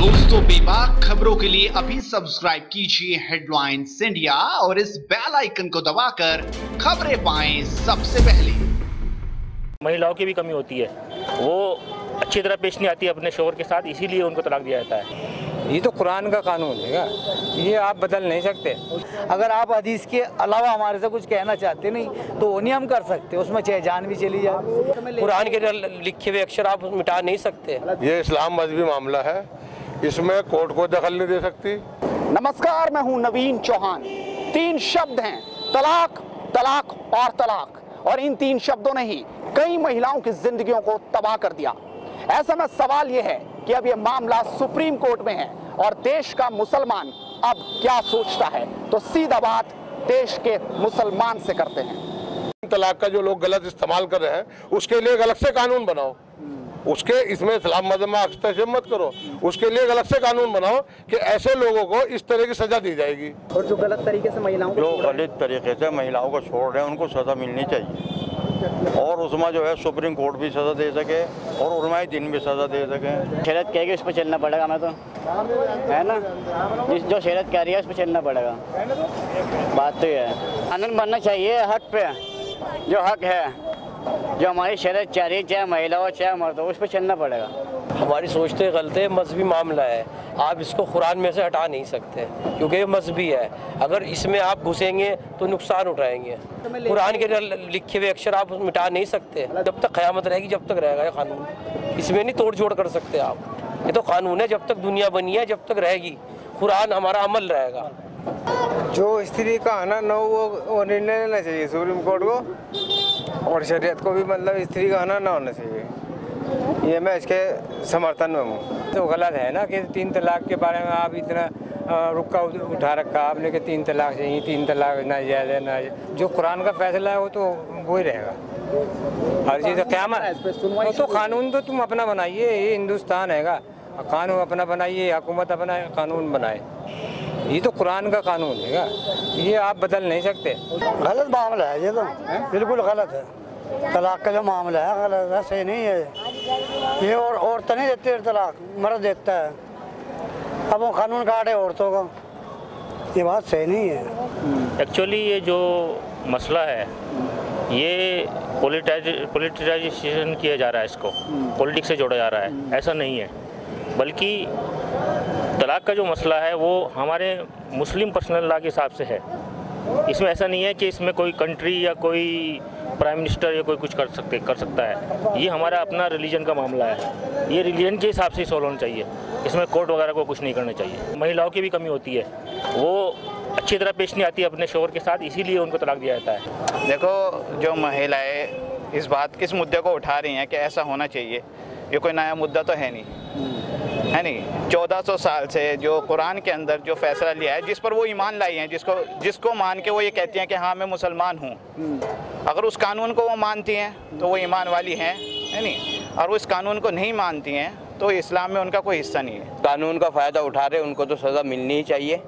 दोस्तों बेबाक खबरों के लिए अभी सब्सक्राइब कीजिए हेडलाइंस इंडिया और इस बेल आइकन को दबाकर खबरें पाएँ सबसे पहले। महिलाओं की भी कमी होती है। वो अच्छी तरह पेश नहीं आती अपने शोहर के साथ इसीलिए उनको तलाक दिया जाता है। ये तो कुरान का कानून है ये आप बदल नहीं सकते। अगर आप हदीस के अलावा हमारे से कुछ कहना चाहते नहीं तो वो नहीं हम कर सकते। उसमें चाहे जान भी चली जाए। कुरान के लिखे हुए अक्षर आप मिटा नहीं सकते। ये इस्लाम मजहबी मामला है। इसमें कोर्ट को दखल नहीं दे सकती। नमस्कार मैं हूँ नवीन चौहान। तीन शब्द हैं तलाक तलाक और तलाक। और इन तीन शब्दों ने ही कई महिलाओं की जिंदगियों को तबाह कर दिया। ऐसा में सवाल यह है कि अब यह मामला सुप्रीम कोर्ट में है और देश का मुसलमान अब क्या सोचता है? तो सीधा बात देश के मुसलमान से करते हैं। तलाक का जो लोग गलत इस्तेमाल कर रहे हैं उसके लिए एक अलग से कानून बनाओ। उसके इसमें इस्लाम मज़हब में हस्तक्षेप मत करो। उसके लिए एक अलग से कानून बनाओ कि ऐसे लोगों को इस तरह की सजा दी जाएगी। और जो गलत तरीके से महिलाओं जो गलत तरीके से महिलाओं को छोड़ रहे हैं उनको सज़ा मिलनी चाहिए। और उसमें जो है सुप्रीम कोर्ट भी सज़ा दे सके और उर्माई दिन भी सज़ा दे सके। शरीयत कहेगी उस पर चलना पड़ेगा मैं तो। है ना? जिस जो शरीयत कह रही है उस पर चलना पड़ेगा। बात तो यह है। कानून बनना चाहिए हक पे। जो हक है। जो हमारी शरीयत चाह चाहे महिला हो चाहे मर्द हो उस पर चलना पड़ेगा। हमारी सोच तो गलत मजहबी मामला है। आप इसको कुरान में से हटा नहीं सकते, क्योंकि ये मजहबी है। अगर इसमें आप घुसेंगे तो नुकसान उठाएँगे। कुरान के लिखे हुए अक्षर आप मिटा नहीं सकते। जब तक क़यामत रहेगी, जब तक रहेगा ये कानून। इसमें नहीं तोड़ जोड़ कर सकते आप। ये तो कानून है, जब तक दुनिया बनी है, जब तक रहेगी। कुरान हमारा अमल रहेगा। जो स्त्री का आना ना हो वो वो निर्णय लेना चाहिए सुप्रीम कोर्ट को। और शरीयत को भी मतलब स्त्री का आना ना होना चाहिए। ये मैं इसके समर्थन में हूँ। तो गलत है ना कि तीन तलाक के बारे में आप इतना रुक्का उठ- रखा आपने कि तीन तलाक चाहिए तीन तलाक ना जायज़ है ना जो कुरान का फैसला है वो तो वो ही रहेगा। हर चीज़ क्या वो तो कानून तो तुम अपना बनाइए ये हिंदुस्तान हैगा। कानून अपना बनाइए हुकूमत अपना कानून बनाए। ये तो कुरान का कानून है ये आप बदल नहीं सकते। गलत मामला है ये तो बिल्कुल गलत है। तलाक का जो मामला है गलत है सही नहीं है। ये और औरतें नहीं देती है तलाक मर्द देता है। अब वो कानून काटे औरतों का। ये बात सही नहीं है। एक्चुअली ये जो मसला है ये पोलिटाइज पोलिटिटाइजेशन किया जा रहा है इसको। पॉलिटिक्स से जोड़ा जा रहा है। ऐसा नहीं है। बल्कि तलाक का जो मसला है, वो हमारे मुस्लिम पर्सनल लॉ के हिसाब से है। इसमें ऐसा नहीं है कि इसमें कोई कंट्री या कोई प्राइम मिनिस्टर या कोई कुछ कर सकते, कर सकता है। ये हमारा अपना रिलीजन का मामला है। ये रिलीजन के हिसाब से ही सॉल्व होना चाहिए। इसमें कोर्ट वगैरह को कुछ नहीं करना चाहिए। महिलाओं की भी कमी होती है। वो अच्छी तरह पेश नहीं आती अपने शोर के साथ, इसीलिए उनको तलाक दिया जाता है। देखो, जो महिलाएँ इस बात किस मुद्दे को उठा रही हैं कि ऐसा होना चाहिए। ये कोई नया मुद्दा तो है नहीं। है नहीं? 1400 साल से जो कुरान के अंदर जो फैसला लिया है, जिस पर वो ईमान लाई हैं, जिसको जिसको मान के वो ये कहती हैं कि हाँ मैं मुसलमान हूँ। अगर उस कानून को वो मानती हैं तो वो ईमान वाली हैं, है नहीं? और वो इस कानून को नहीं मानती हैं तो इस्लाम में उनका कोई हिस्सा नहीं है। कानून का फ़ायदा उठा रहे उनको तो सज़ा मिलनी ही चाहिए।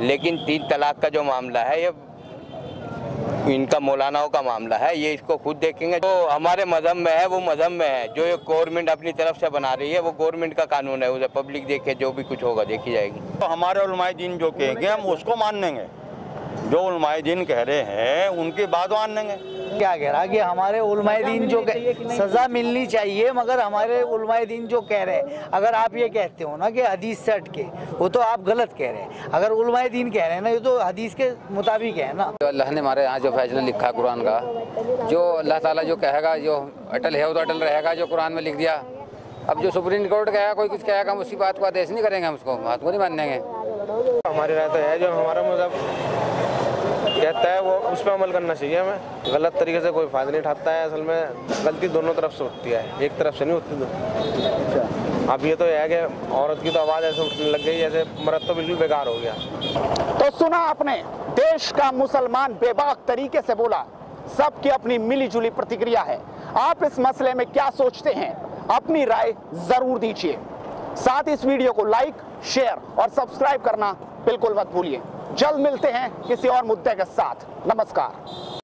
लेकिन तीन तलाक का जो मामला है, ये इनका मौलानाओं का मामला है, ये इसको खुद देखेंगे। जो हमारे मज़हब में है, वो मज़हब में है। जो ये गवर्नमेंट अपनी तरफ़ से बना रही है, वो गवर्नमेंट का कानून है, उसे पब्लिक देखे, जो भी कुछ होगा, देखी जाएगी। तो हमारे दिन जो कहेंगे, हम उसको मान लेंगे। जो उलमाए दिन कह रहे हैं उनकी बात मान लेंगे। क्या कह रहा है कि हमारे उलमाए दीन जो कह- सजा मिलनी चाहिए मगर हमारे उलमाए दीन जो कह रहे हैं अगर आप ये कहते हो ना कि हदीस से हटके वो तो आप गलत कह रहे हैं। अगर उलमाए दीन कह रहे हैं ना ये तो हदीस के मुताबिक है ना। जो अल्लाह ने हमारे यहाँ जो फैसला लिखा है कुरान का जो अल्लाह ताला जो कहेगा जो अटल है वो तो अटल रहेगा जो कुरान में लिख दिया। अब जो सुप्रीम कोर्ट कहेगा कोई कुछ कहेगा हम उसी बात को आदेश नहीं करेंगे हम उसको बात को नहीं मानेंगे। हमारी राय तो है जो हमारा मतलब कहता है वो उस पर अमल करना चाहिए हमें। गलत तरीके से कोई फ़ायदा नहीं उठाता है असल में गलती दोनों तरफ़ से होती है एक तरफ़ से नहीं होती तो अब ये तो है कि औरत की तो आवाज़ ऐसे उठने लग गई जैसे मर्द तो बिल्कुल बेकार हो गया। तो सुना आपने देश का मुसलमान बेबाक तरीके से बोला सबकी अपनी मिली जुली प्रतिक्रिया है। आप इस मसले में क्या सोचते हैं? अपनी राय ज़रूर दीजिए। साथ इस वीडियो को लाइक शेयर और सब्सक्राइब करना बिल्कुल मत भूलिए। जल्द मिलते हैं किसी और मुद्दे के साथ। नमस्कार।